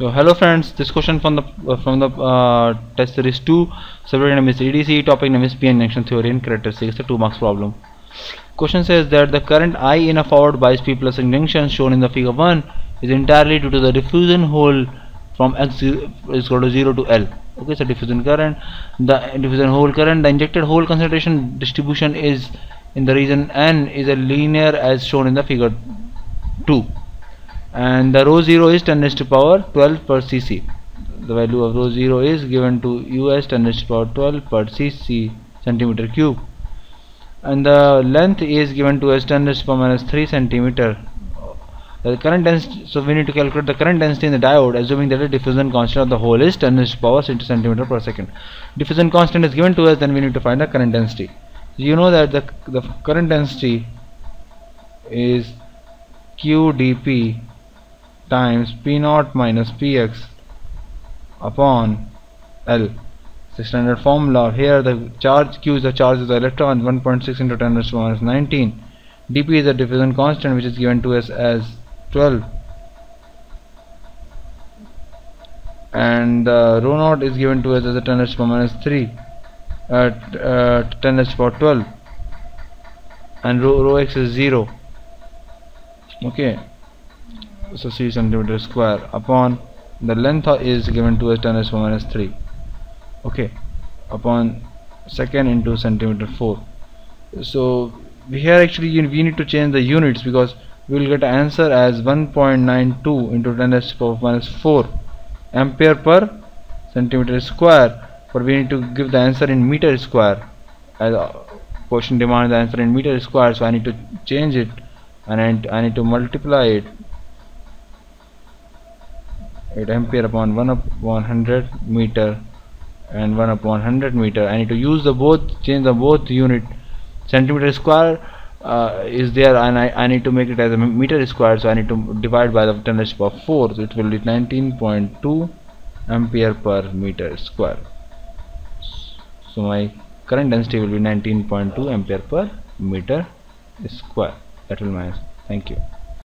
So hello friends, this question from the uh, from the uh, test series 2, subject name is EDC, topic name is PN junction theory and characteristics, a 2 marks problem. Question says that the current I in a forward bias P plus junction shown in the figure 1 is entirely due to the diffusion hole from X is equal to 0 to L. Okay, so diffusion current, the diffusion hole current, the injected hole concentration distribution is in the region N is a linear as shown in the figure 2 and the rho 0 is 10 raised to power 12 per cc the value of rho 0 is given to us 10 raised to power 12 per cc centimeter cube. And the length is given to us 10 raised to power minus 3 centimeter. The current density so we need to calculate the current density in the diode assuming that the diffusion constant of the hole is 10 raised to power centimeter per second. Diffusion constant is given to us then we need to find the current density. You know that the, the current density is qdp times P naught minus Px upon L. A standard formula. Here the charge Q is the charge of the electron 1.6 into 10 raised to minus 19. dP is the diffusion constant which is given to us as 12 and uh, rho naught is given to us as a 10 raised to minus 3 at uh, 10 raised to power 12 and rho, rho x is 0 okay so 3 centimeter square upon the length is given to us 10 raised to minus 3 okay. Upon second into centimeter 4 so here actually we need to change the units because we will get answer as 1.92 into 10 raised to power minus 4 ampere per centimeter square. But we need to give the answer in meter square. As uh, question demands the answer in meter square so I need to change it and I need to multiply it 8 ampere upon 1 upon 100 meter and 1 upon 100 meter. I need to use the both change the both unit. Centimeter square uh, is there and I, I need to make it as a meter square so I need to divide by the 10 raised power 4 so it will be 19.2 ampere per meter square. So my current density will be 19.2 ampere per meter square. That will my answer thank you